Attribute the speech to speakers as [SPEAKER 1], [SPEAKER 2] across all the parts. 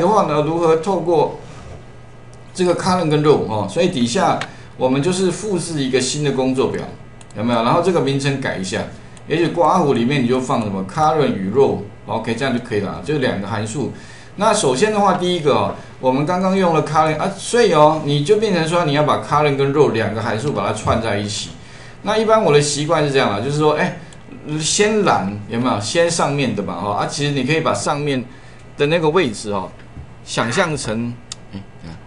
[SPEAKER 1] 的话呢，如何透过这个 column 跟 row 哦，所以底下我们就是复制一个新的工作表，有没有？然后这个名称改一下，也许刮胡里面你就放什么 column 与 row，OK，这样就可以了，就两个函数。那首先的话，第一个哦，我们刚刚用了 column 啊，所以哦，你就变成说你要把 column 跟 row 两个函数把它串在一起。那一般我的习惯是这样啊，就是说，哎，先栏有没有？先上面的吧，哈啊，其实你可以把上面的那个位置哦，想象成，哎，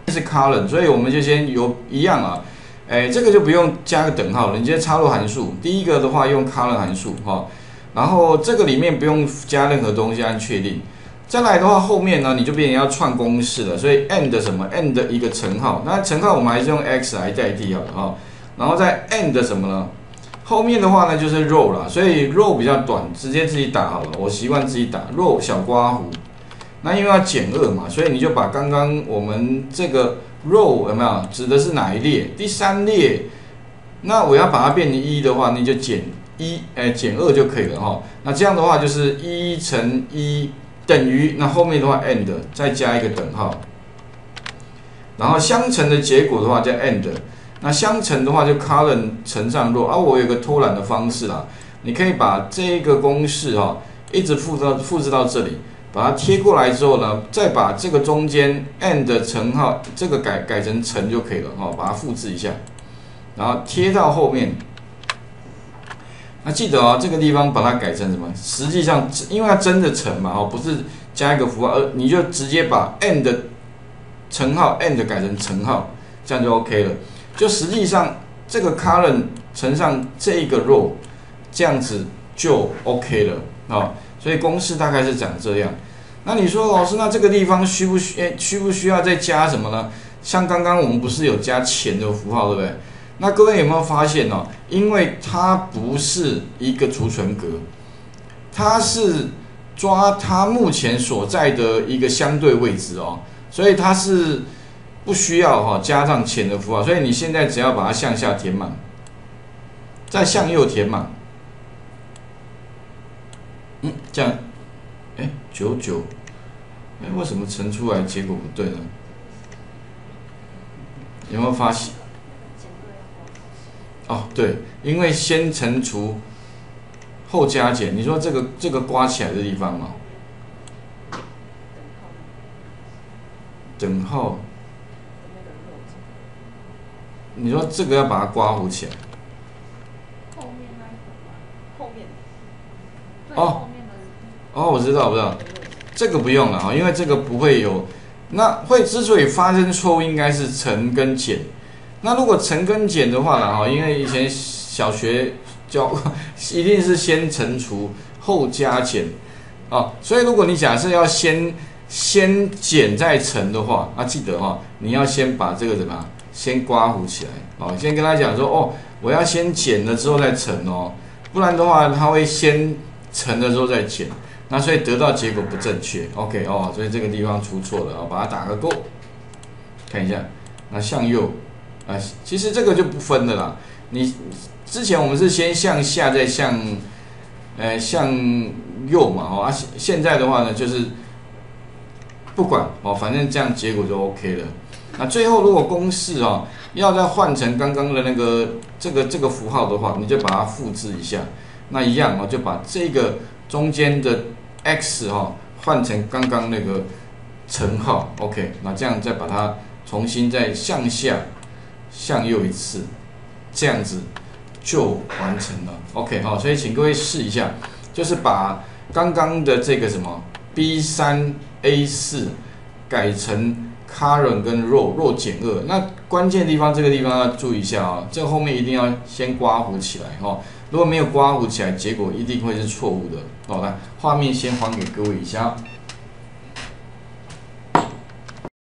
[SPEAKER 1] 是 column，所以我们就先有一样啊，哎，这个就不用加个等号了，你直接插入函数。第一个的话用 column 函数哈，然后这个里面不用加任何东西，按确定。再来的话，后面呢你就变成要串公式了，所以 end 什么 end 一个乘号，那乘号我们还是用 x 来代替好了哈，然后再 end 什么呢？后面的话呢就是 row 了，所以 row 比较短，直接自己打好了，我习惯自己打 row 小刮胡。那因为要减二嘛，所以你就把刚刚我们这个 row 有没有指的是哪一列？第三列，那我要把它变成一的话，你就减一，哎，减二就可以了哈。那这样的话就是一乘一。等于那后面的话，and 再加一个等号，然后相乘的结果的话叫 and，那相乘的话就 column 乘上 row 啊，我有个偷懒的方式啦，你可以把这个公式哈，一直复制到复制到这里，把它贴过来之后呢，再把这个中间 and 的乘号这个改改成乘就可以了哈，把它复制一下，然后贴到后面。那记得哦，这个地方把它改成什么？实际上，因为它真的乘嘛，哦，不是加一个符号，而你就直接把 and 乘号 and 改成乘号，这样就 OK 了。就实际上这个 column 乘上这一个 row，这样子就 OK 了啊。所以公式大概是长这样。那你说老师，那这个地方需不需需不需要再加什么呢？像刚刚我们不是有加钱的符号，对不对？那各位有没有发现哦？因为它不是一个储存格，它是抓它目前所在的一个相对位置哦，所以它是不需要哈加上前的符号，所以你现在只要把它向下填满，再向右填满，嗯，这样，哎，九九，哎，为什么乘出来结果不对呢？有没有发现？哦，对，因为先乘除后加减，你说这个这个刮起来的地方嘛，等号，你说这个要把它刮弧起来，后面那一后面，哦，哦，我知道，我知道，这个不用了啊，因为这个不会有，那会之所以发生错误，应该是乘跟减。那如果乘跟减的话呢？哈，因为以前小学教 一定是先乘除后加减，啊，所以如果你假设要先先减再乘的话，那记得哈，你要先把这个怎么先刮弧起来，哦，先跟他讲说，哦，我要先减了之后再乘哦，不然的话他会先乘了之后再减，那所以得到结果不正确，OK 哦，所以这个地方出错了，哦，把它打个勾，看一下，那向右。啊，其实这个就不分的啦。你之前我们是先向下，再向，呃，向右嘛，哦，啊，现在的话呢，就是不管哦，反正这样结果就 OK 了。那最后如果公式哦要再换成刚刚的那个这个这个符号的话，你就把它复制一下，那一样哦，就把这个中间的 x 哈换成刚刚那个乘号，OK，那这样再把它重新再向下。向右一次，这样子就完成了。OK 哈，所以请各位试一下，就是把刚刚的这个什么 B 三 A 四改成 current 跟 row row 减二。那关键地方这个地方要注意一下啊，这后面一定要先刮弧起来哈。如果没有刮胡起来，结果一定会是错误的。好，来画面先还给各位一下。